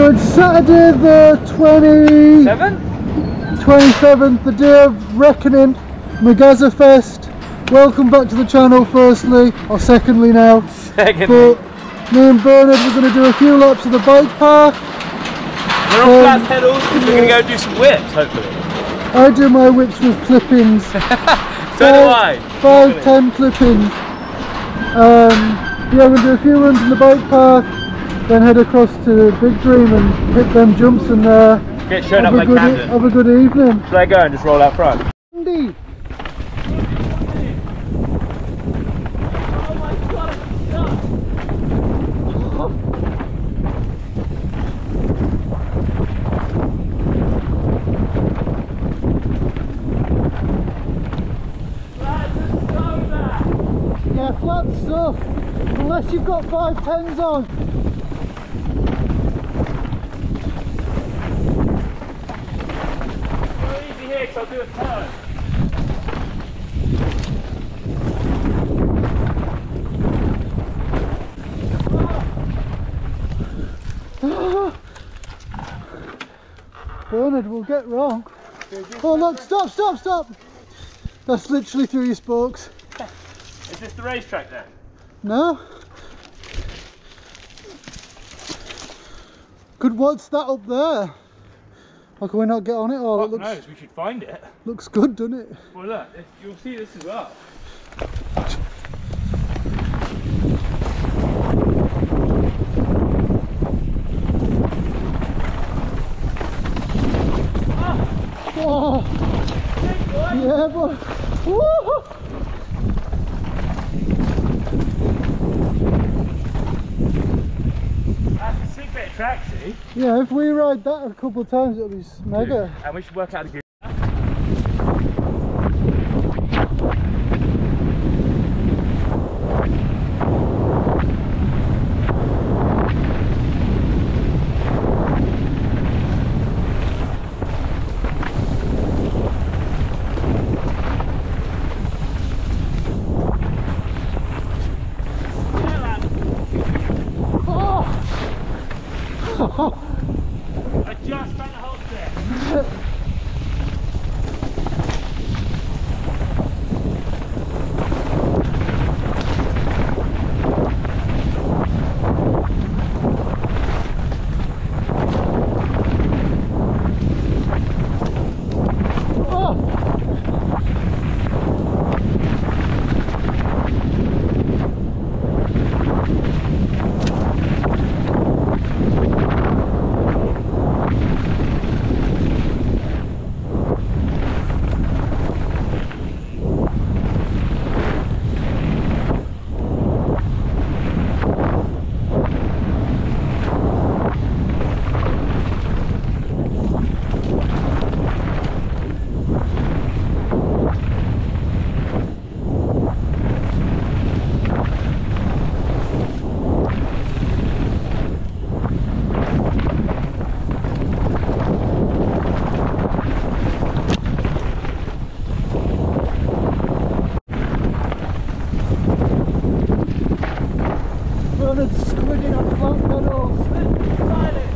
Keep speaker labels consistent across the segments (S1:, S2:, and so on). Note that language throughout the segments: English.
S1: So it's Saturday the 20,
S2: Seven?
S1: 27th, the day of reckoning, McGazza Fest. Welcome back to the channel firstly, or secondly now.
S2: Second.
S1: But me and Bernard we're going to do a few laps of the bike park.
S2: We're on
S1: um,
S2: flat pedals because we're going to go do some whips, hopefully.
S1: I do my whips with clippings.
S2: So do I.
S1: Five, ten clippings. Um, yeah, we'll do a few runs in the bike park, then head across to Big Dream and hit them jumps and uh,
S2: Get shown
S1: have,
S2: up
S1: a
S2: like
S1: good,
S2: Camden.
S1: have a good evening.
S2: Should I go and just roll out front?
S1: Andy, yeah, flat stuff. Unless you've got five tens on.
S2: easy here because I'll do a turn.
S1: Will get wrong. Oh look, stop, stop, stop! That's literally through your spokes.
S2: Is this the racetrack then?
S1: No? Good, what's that up there? How can we not get on it? Oh, it looks,
S2: knows, we should find it.
S1: looks good, doesn't it?
S2: Well look, you'll see this as well.
S1: Oh,
S2: That's a sick bit of track, see?
S1: Yeah, if we ride that a couple of times, it'll be mega.
S2: And we should work out a good. I just found the whole set.
S1: Oh! Bernard's squidding on flat pedals.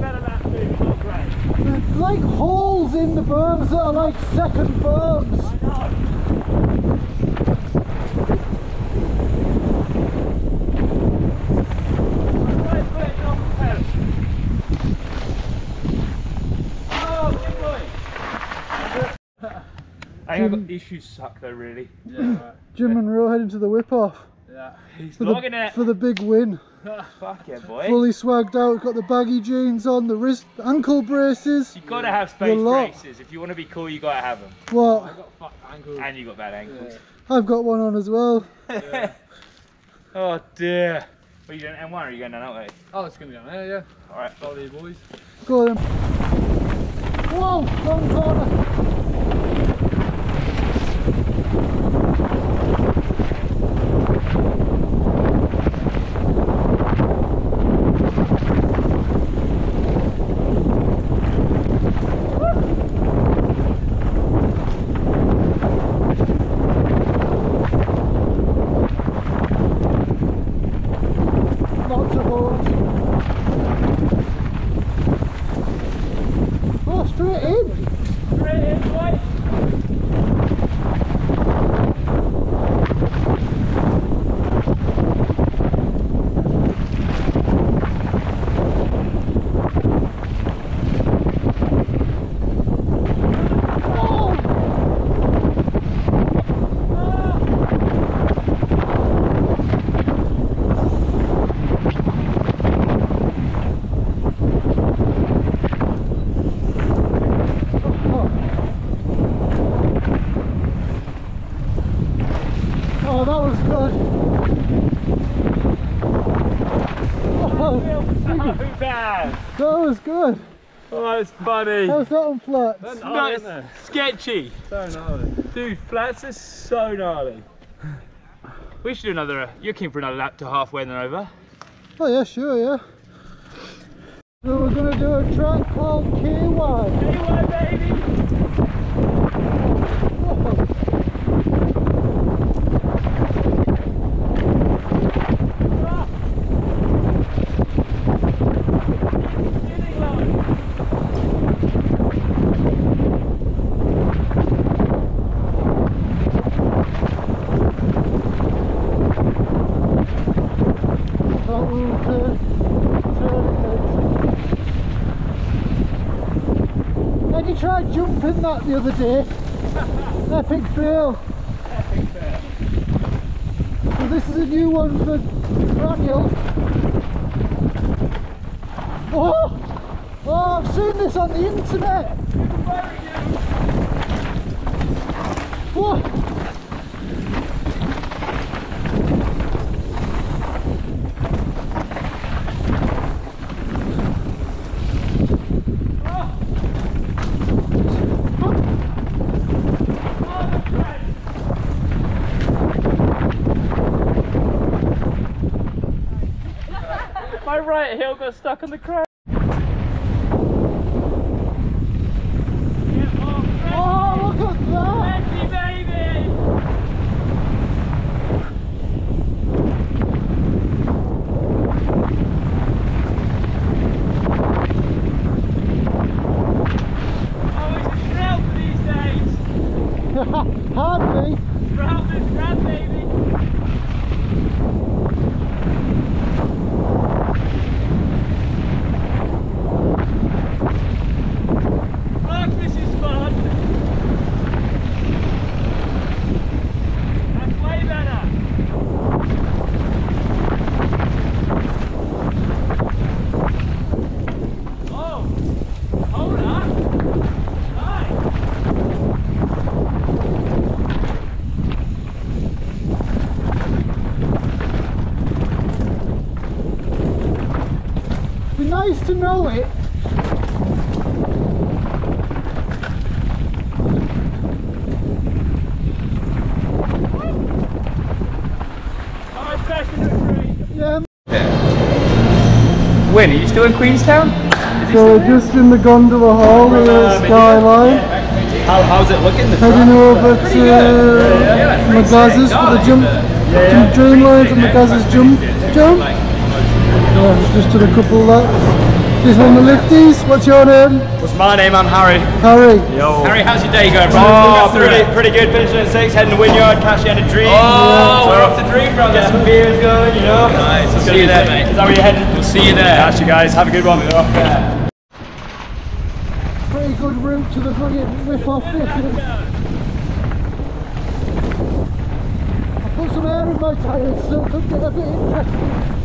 S2: Better last move, not great.
S1: There's like holes in the berms that are like second.
S2: I know. Right foot off the pedal. Oh, big boy. I think I've got these shoes suck though, really.
S1: Jim Monroe heading to the whip off. Yeah.
S2: He's
S1: for
S2: logging
S1: the,
S2: it.
S1: for the big win.
S2: Fuck yeah, boy.
S1: Fully swagged out, got the baggy jeans on, the wrist ankle braces.
S2: You gotta have space braces. If you want to be cool, you gotta have them.
S1: What?
S3: I've got fucked ankle.
S2: And you got bad ankles.
S1: I've got one on as well.
S2: oh dear. What are you doing? M1 or are you going down that way?
S3: Oh, it's gonna be down there, yeah.
S2: Alright.
S3: Follow you boys.
S1: Go then. Whoa, wrong corner. Lots of holes. Oh, straight in.
S2: Straight in, boy.
S1: Oh, that was good. Oh,
S2: Oh, bad.
S1: that was good.
S2: Oh, it's funny.
S1: How's that on flats?
S3: Then-
S2: No,
S3: isn't it?
S2: sketchy.
S3: So gnarly.
S2: Dude, flats are so gnarly. We should do another. Uh, you're keen for another lap to halfway and then over?
S1: Oh yeah, sure, yeah. So we're gonna do a track called KY.
S2: Anyway, baby.
S1: Oh,
S2: Getting low.
S1: that will turn, turn it. Had you tried jumping that the other day? Epic fail. So this is a new one for Daniel. Oh! Oh, I've seen this on the internet. What?
S2: My right heel stuck in the crack.
S1: Oh, look at that!
S2: baby! Oh, it's a shroud these days.
S1: Hardly.
S2: Shroud this grab, baby. Fuck, this is fun. That's way better. Oh, hold on. Nice.
S1: Be nice to know it.
S2: Oh, it's back in the tree.
S1: Yeah.
S2: Win, are you still in Queenstown?
S1: So we're just in the gondola hall with the skyline,
S3: How, how's it looking? The
S1: heading over to McGazza's for the jump, jump Dreamlines and McGazza's jump jump. Yeah, just did a couple laps. This one the lifties. What's your name?
S3: What's my name? I'm Harry.
S1: Harry.
S3: Yo.
S2: Harry, how's your day going, bro?
S3: Oh, pretty, pretty good. Finishing at six, heading to Wynyard, cashing in a dream.
S2: Oh, we're off the dream, brother.
S3: Get some beers going, you know.
S2: Nice, we'll
S3: It's
S2: see
S3: gonna
S2: you there, mate.
S3: Is that where you're heading?
S2: We'll see you there.
S3: Catch you guys. Have a good one. Yeah.
S1: Pretty good route to the fucking whip off this. I put some air in in my tyres, so it could get a bit interesting.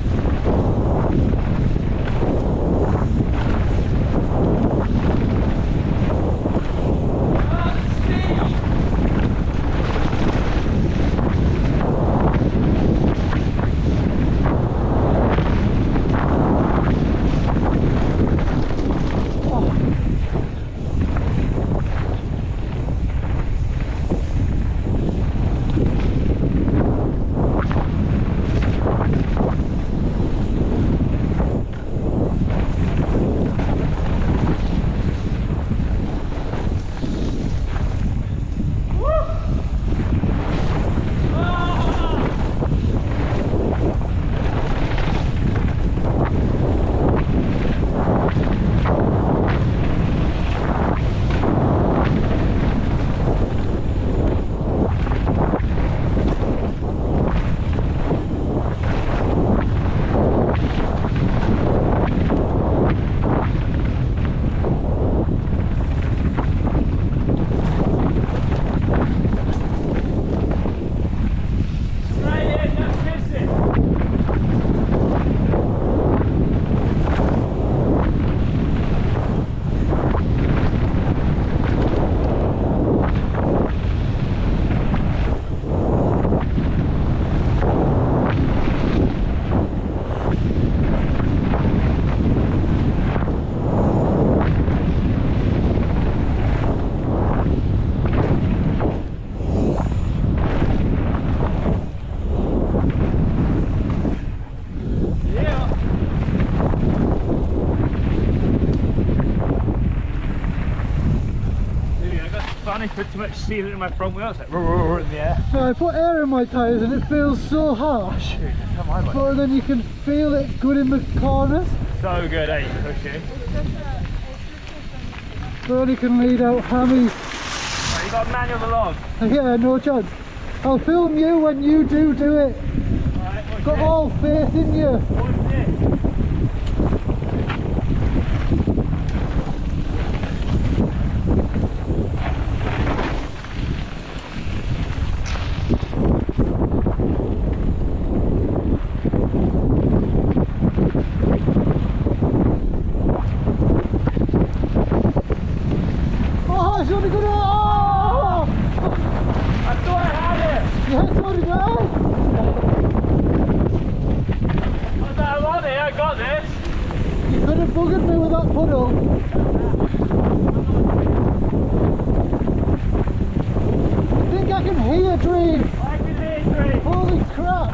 S2: Much sealant in my front wheels, like roar in the air.
S1: No, I put air in my tyres and it feels so harsh.
S2: Dude, that's how mine went.
S1: But then you can feel it good in the corners.
S2: So good, eh? Pushing.
S1: Bernie can lead out hammies.
S2: Right, you got a manual the log.
S1: Yeah, no chance. I'll film you when you do do it.
S2: What's
S1: Got all faith in you.
S2: What's this?
S1: Oh, it's only gonna. Oh!
S2: I thought I had it!
S1: Yeah, it's only gonna.
S2: I was like, I'm on it, I got this!
S1: You could have buggered me with that puddle. I think I can hear Dream.
S2: I can hear three!
S1: Holy crap.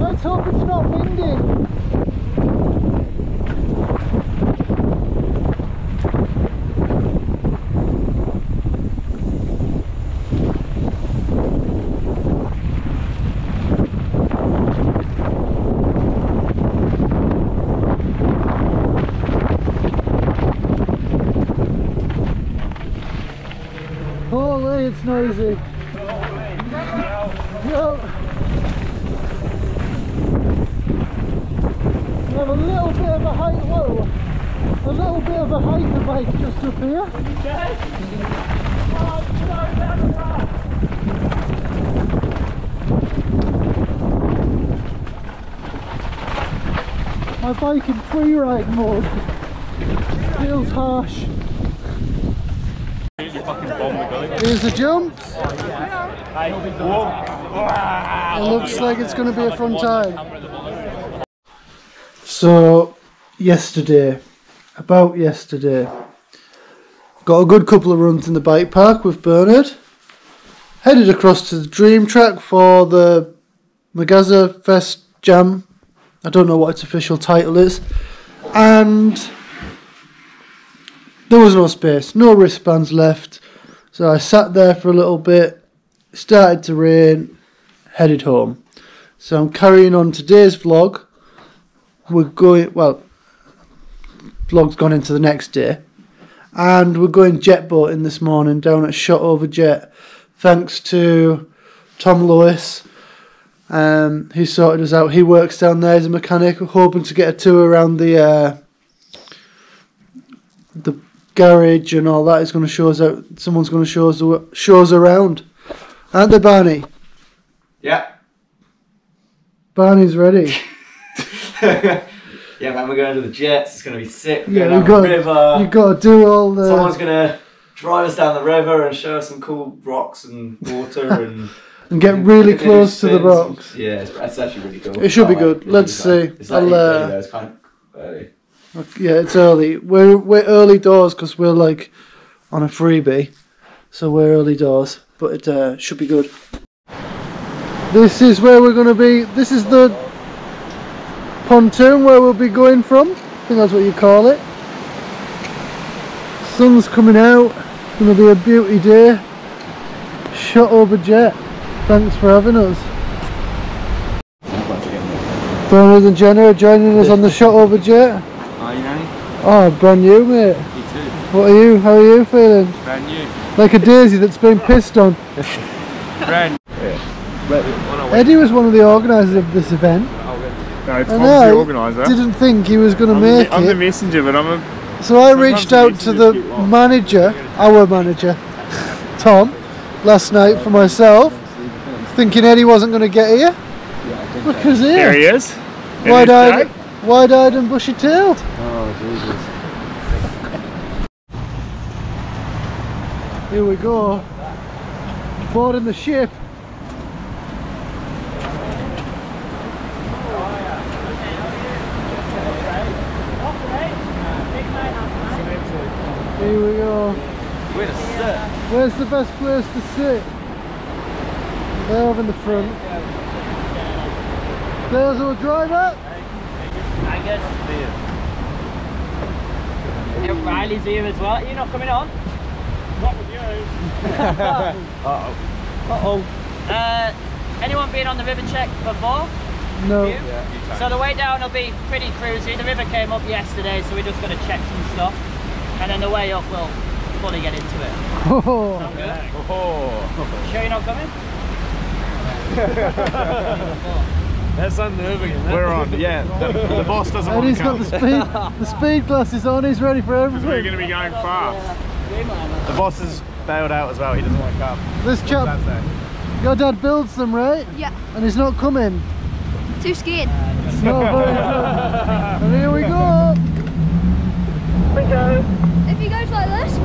S1: Let's hope it's not windy. Holy, it's noisy. Yo. We have a little bit of a height, whoa, a little bit of a hiker bike just up here. My bike in free ride mode feels harsh. Here's the jump. It looks like it's going to be a fun time. So, yesterday, about yesterday, got a good couple of runs in the bike park with Bernard. Headed across to the Dream Track for the McGazza Fest Jam. I don't know what its official title is. And there was no space, no wristbands left. So I sat there for a little bit, started to rain, headed home. So I'm carrying on today's vlog. We're going, well, vlog's gone into the next day. And we're going jet boating this morning down at Shotover Jet. Thanks to Tom Lewis. Um, he sorted us out. He works down there as a mechanic, hoping to get a tour around the uh, the garage and all that is going to show us out. Someone's going to show us show us around, aren't they, Barney?
S4: Yeah.
S1: Barney's ready.
S4: yeah, man, we're going to the Jets. It's going to be sick. We're
S1: Yeah,
S4: going down the river.
S1: you got to do all the.
S4: Someone's going to drive us down the river and show us some cool rocks and water and.
S1: and get really
S4: and
S1: close to the rocks.
S4: Yeah, it's, it's actually really cool.
S1: It should be
S4: Can't
S1: good. Let's see.
S4: It's like
S1: I'll,
S4: 8:30
S1: uh,
S4: though, It's kind of early.
S1: Yeah, it's early. We're we're early doors because we're like on a freebie, so we're early doors. But it uh, should be good. This is where we're going to be. This is the pontoon where we'll be going from. I think that's what you call it. Sun's coming out. It's Going to be a beauty day. Shotover Jet. Thanks for having us. Bernard and Jenna are joining us on the Shotover Jet.
S2: Are you?
S1: Oh, brand new, mate.
S2: Me too.
S1: What are you? How are you feeling?
S2: Brand new.
S1: Like a daisy that's been pissed on.
S2: Brand
S1: Eddie was one of the organisers of this event.
S5: No,
S1: I
S5: Tom's
S1: know.
S5: the organiser.
S1: Didn't think he was going to
S5: I'm,
S1: make
S5: the, I'm the messenger, but I'm a.
S1: So I reached out to the
S5: messengers get lost.
S1: manager, our manager, Tom, last night for myself, thinking Eddie wasn't going to get here. Look who's here.
S5: There he is. Wide-eyed,
S1: wide eyed and bushy tailed. Oh Jesus. Here we go. Boarding the ship. Here we go. Where's the best place to sit? There over in the front. There's our driver.
S6: I guess. Yeah, Riley's here as well. You're not coming on? Not with you. Uh-oh. Uh-oh. Uh, anyone been on the river check before?
S1: No.
S6: You? So the way down will be pretty cruisy. The river came up yesterday, so we're just going to check some stuff. And then the way up, we'll fully get into it.
S1: Oh,
S6: Sound good?
S5: Oh.
S6: Sure you're not coming?
S3: That's unnerving, isn't it?
S5: We're on, yeah. The, the boss doesn't want to.
S1: he's
S5: got
S1: the speed, the speed glasses on. He's ready for everything.
S5: We're going to be going fast. The boss has bailed out as well. He doesn't want to come.
S1: This chap, your dad builds them, right?
S7: Yeah,
S1: And he's not coming.
S7: too scared.
S1: It's not very good. And here we go.
S7: If he goes like this,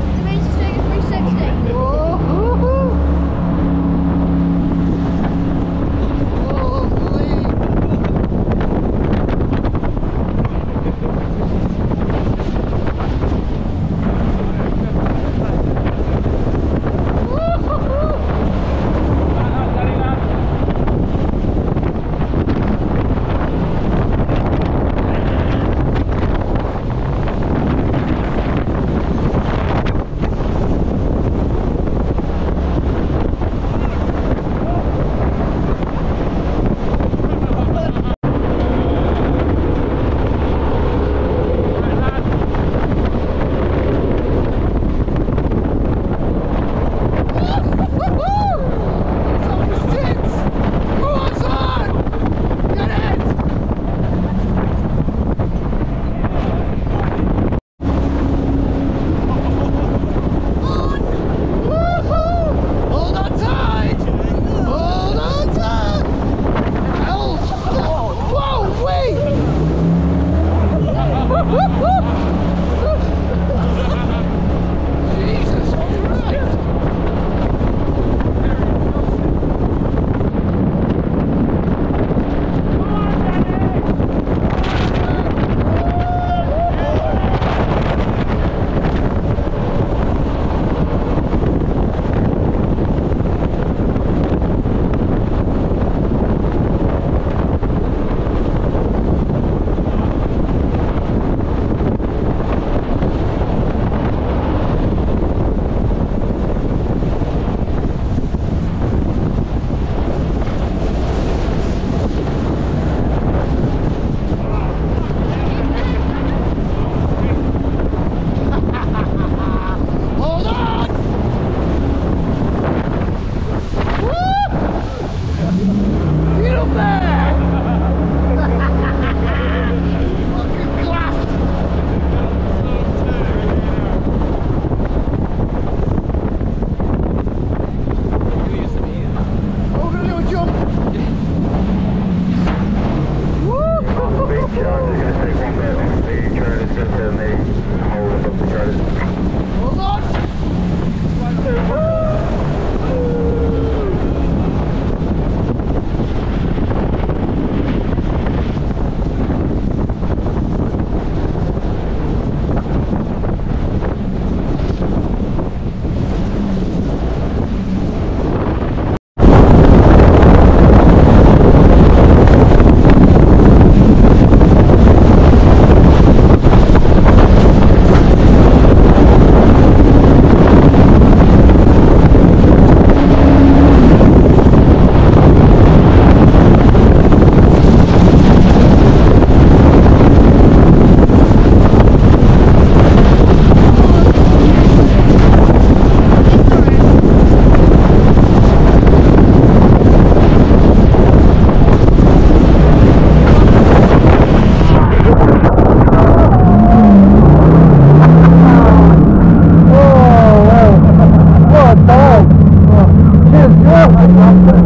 S1: I'm going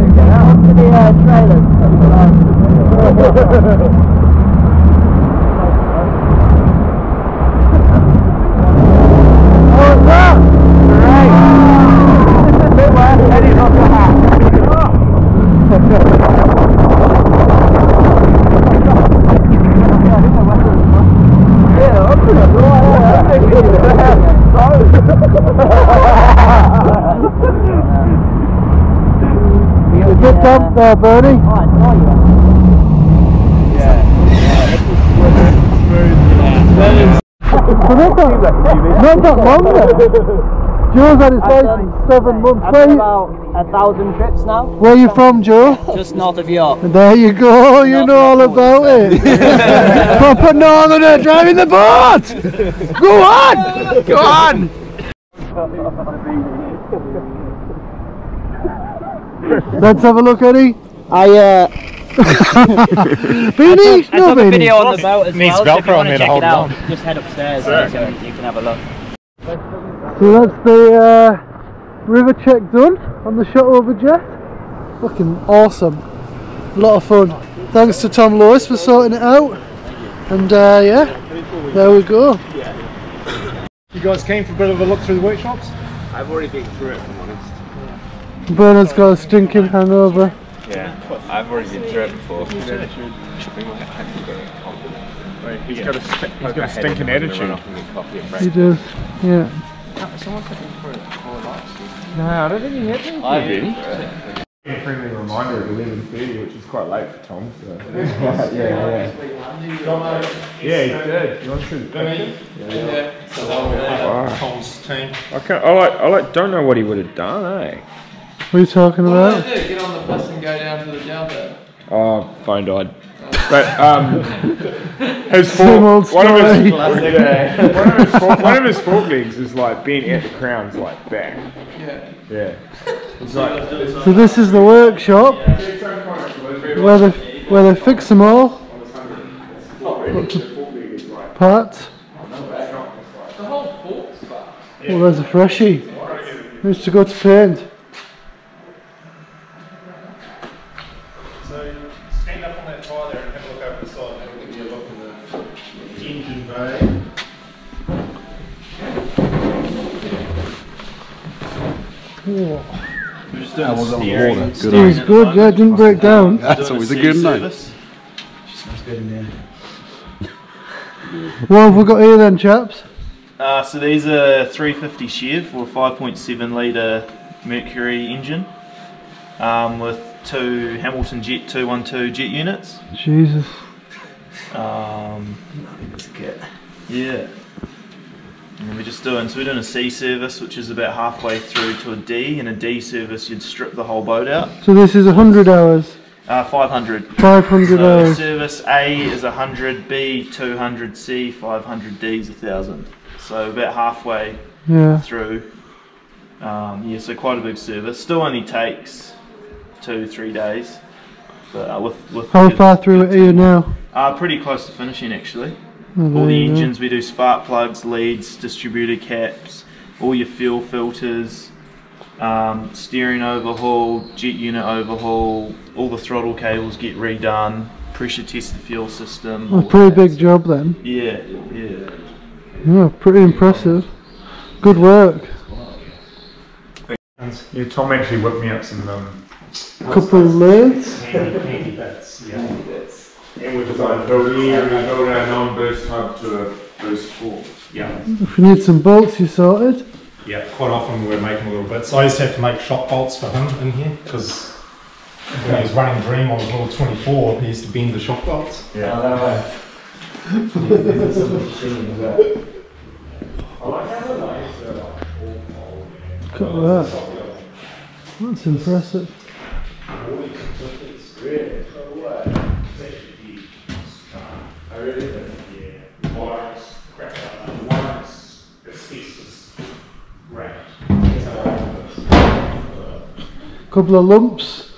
S1: to get out to the uh, trailer. There, Bernie. So not that, not that long then. Joe's had his license seven months.
S6: I've
S1: Where
S6: done
S1: you,
S6: about a thousand trips now,
S1: where are you from, Joe?
S6: just north of York.
S1: There you go, you know all about it. Proper northerner driving the boat! Go on! Go on! Let's have a look, Eddie.
S6: I uh,
S1: Beanie?
S6: I
S1: No
S6: took a video on the boat as
S5: Needs
S6: well. So if you want to check it
S5: it
S6: out,
S5: on.
S6: just head upstairs and you can, you can have a look.
S1: So that's the uh, river check done on the Shotover Jet. Looking awesome. A lot of fun. Thanks to Tom Lewis for sorting it out. And uh, yeah, there we go.
S5: You guys came for a bit of a look through the workshops?
S8: I've already been through it, if I'm honest.
S1: Bernard's got a stinking hangover.
S8: Yeah, I've already been through it before.
S5: He's got a, st- he's got a stinking attitude.
S1: He does, yeah.
S5: No, I don't think he hit me.
S8: I've been.
S5: A friendly reminder at 11.30, which is quite late for Tom. So. yeah, yeah. Yeah, he did. You want to see the picture?
S9: Tom's team.
S8: I can't. I like. I like. Don't know what he would have done, eh?
S1: What are you talking about?
S9: Get on the bus and go down to the Delta.
S8: Oh, phone died. But um, his
S1: Same old
S8: one of his,
S1: story.
S8: one of his fork, one of his fork legs is like being at the crown's like back.
S9: Yeah.
S8: Yeah. It's like
S1: So this is the workshop where they where they fix them all. Parts. Oh, there's a freshie. Needs to go to paint. It was good, yeah, it didn't break down.
S10: That's always a good night.
S1: What have we got here then, chaps?
S9: Uh, so these are 350 Chev or 5.7 litre Mercury engine um, with two Hamilton Jet 212 jet units.
S1: Jesus.
S9: Um, yeah. And we're just doing, so we're doing a C service, which is about halfway through to a D. In a D service, you'd strip the whole boat out.
S1: So this is 100 hours,
S9: Uh, 500.
S1: 500
S9: So
S1: hours.
S9: service A is 100, B 200, C 500, D is 1000. So about halfway
S1: Yeah.
S9: through. Um, yeah, so quite a big service. Still only takes two, three days. But uh, with, with
S1: How
S9: good-
S1: far through are you now?
S9: Uh, pretty close to finishing actually.
S1: Oh,
S9: All the
S1: you go.
S9: engines we do spark plugs, leads, distributor caps, all your fuel filters, um, steering overhaul, jet unit overhaul, all the throttle cables get redone, pressure test the fuel system.
S1: A pretty
S9: that.
S1: big job then.
S9: Yeah, yeah.
S1: Yeah, pretty impressive. Good work.
S5: Yeah, Tom actually whipped me up some um,
S1: Couple of lathes.
S5: handy bits. Yeah. And we designed build here and we build our non-burst hub to a burst four. Yeah.
S1: If you need some bolts, you sorted.
S9: Yeah, quite often we're making little bits. I used to have to make shop bolts for him in here because when he was running Dream on his little 24, he used to bend the shop bolts.
S5: Yeah.
S1: Oh, Look at that. That's impressive. Couple of lumps.